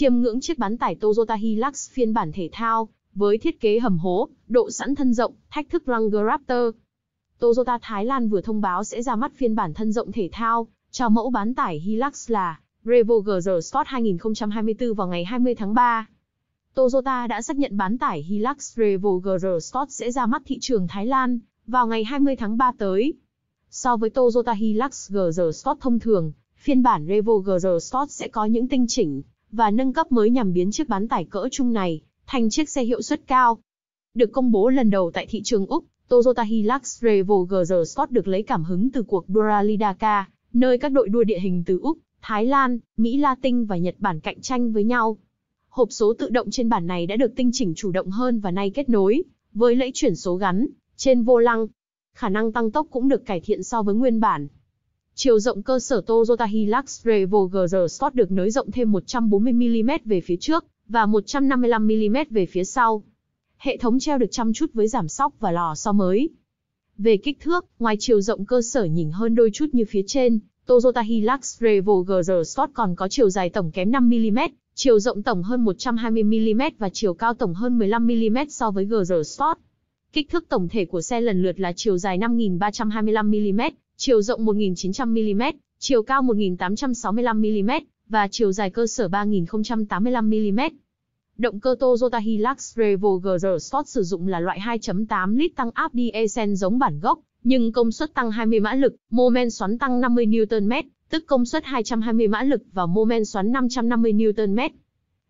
chiêm ngưỡng chiếc bán tải Toyota Hilux phiên bản thể thao, với thiết kế hầm hố, độ sẵn thân rộng, thách thức Ranger Raptor. Toyota Thái Lan vừa thông báo sẽ ra mắt phiên bản thân rộng thể thao, cho mẫu bán tải Hilux là Revo GR Sport 2024 vào ngày 20 tháng 3. Toyota đã xác nhận bán tải Hilux Revo GR Sport sẽ ra mắt thị trường Thái Lan vào ngày 20 tháng 3 tới. So với Toyota Hilux GR Sport thông thường, phiên bản Revo GR Sport sẽ có những tinh chỉnh và nâng cấp mới nhằm biến chiếc bán tải cỡ trung này thành chiếc xe hiệu suất cao. Được công bố lần đầu tại thị trường Úc, Toyota Hilux Revo GR Sport được lấy cảm hứng từ cuộc đua Rally Dakar, nơi các đội đua địa hình từ Úc, Thái Lan, Mỹ Latin và Nhật Bản cạnh tranh với nhau. Hộp số tự động trên bản này đã được tinh chỉnh chủ động hơn và nay kết nối với lẫy chuyển số gắn trên vô lăng. Khả năng tăng tốc cũng được cải thiện so với nguyên bản. Chiều rộng cơ sở Toyota Hilux Revo GR Sport được nới rộng thêm 140mm về phía trước và 155mm về phía sau. Hệ thống treo được chăm chút với giảm sóc và lò xo mới. Về kích thước, ngoài chiều rộng cơ sở nhỉnh hơn đôi chút như phía trên, Toyota Hilux Revo GR Sport còn có chiều dài tổng kém 5mm, chiều rộng tổng hơn 120mm và chiều cao tổng hơn 15mm so với GR Sport. Kích thước tổng thể của xe lần lượt là chiều dài 5.325 mm chiều rộng 1900mm, chiều cao 1865mm và chiều dài cơ sở 3085mm. Động cơ Toyota Hilux Revo GR Sport sử dụng là loại 2.8 lít tăng áp diesel giống bản gốc, nhưng công suất tăng 20 mã lực, mô men xoắn tăng 50 Nm, tức công suất 220 mã lực và mô men xoắn 550 Nm.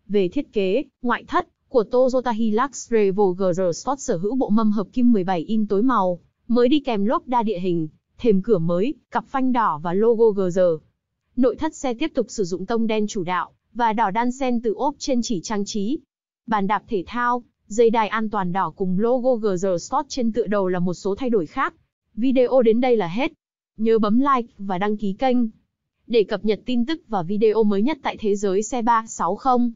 Về thiết kế, ngoại thất của Toyota Hilux Revo GR Sport sở hữu bộ mâm hợp kim 17 in tối màu, mới đi kèm lốp đa địa hình, thềm cửa mới, cặp phanh đỏ và logo GR. Nội thất xe tiếp tục sử dụng tông đen chủ đạo và đỏ đan xen từ ốp trên chỉ trang trí. Bàn đạp thể thao, dây đai an toàn đỏ cùng logo GR Sport trên tựa đầu là một số thay đổi khác. Video đến đây là hết. Nhớ bấm like và đăng ký kênh để cập nhật tin tức và video mới nhất tại thế giới xe 360.